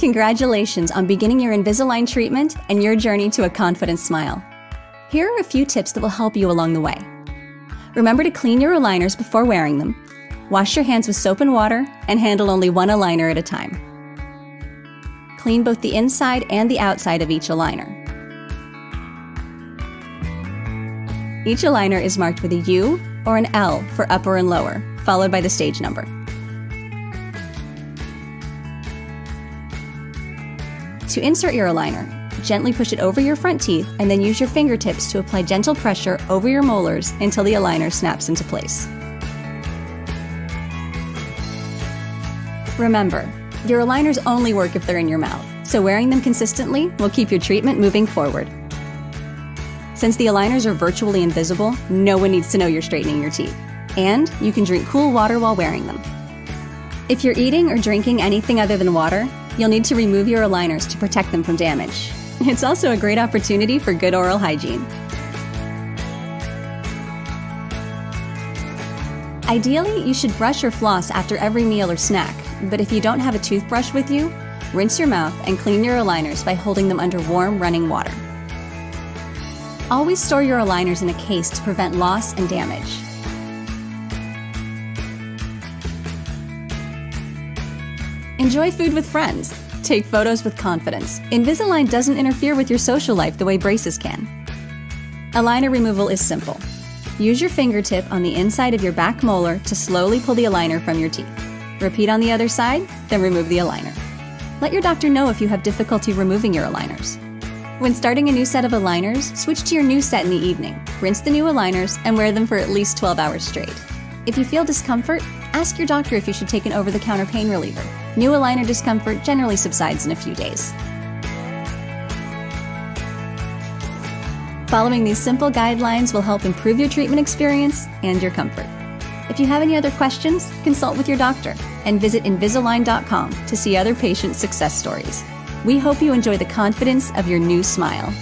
Congratulations on beginning your Invisalign treatment and your journey to a confident smile. Here are a few tips that will help you along the way. Remember to clean your aligners before wearing them, wash your hands with soap and water, and handle only one aligner at a time. Clean both the inside and the outside of each aligner. Each aligner is marked with a U or an L for upper and lower, followed by the stage number. To insert your aligner, gently push it over your front teeth and then use your fingertips to apply gentle pressure over your molars until the aligner snaps into place. Remember, your aligners only work if they're in your mouth, so wearing them consistently will keep your treatment moving forward. Since the aligners are virtually invisible, no one needs to know you're straightening your teeth. And you can drink cool water while wearing them. If you're eating or drinking anything other than water, you'll need to remove your aligners to protect them from damage. It's also a great opportunity for good oral hygiene. Ideally, you should brush or floss after every meal or snack, but if you don't have a toothbrush with you, rinse your mouth and clean your aligners by holding them under warm running water. Always store your aligners in a case to prevent loss and damage. Enjoy food with friends. Take photos with confidence. Invisalign doesn't interfere with your social life the way braces can. Aligner removal is simple. Use your fingertip on the inside of your back molar to slowly pull the aligner from your teeth. Repeat on the other side, then remove the aligner. Let your doctor know if you have difficulty removing your aligners. When starting a new set of aligners, switch to your new set in the evening. Rinse the new aligners and wear them for at least 12 hours straight. If you feel discomfort, ask your doctor if you should take an over the counter pain reliever. New aligner discomfort generally subsides in a few days. Following these simple guidelines will help improve your treatment experience and your comfort. If you have any other questions, consult with your doctor and visit Invisalign.com to see other patient success stories. We hope you enjoy the confidence of your new smile.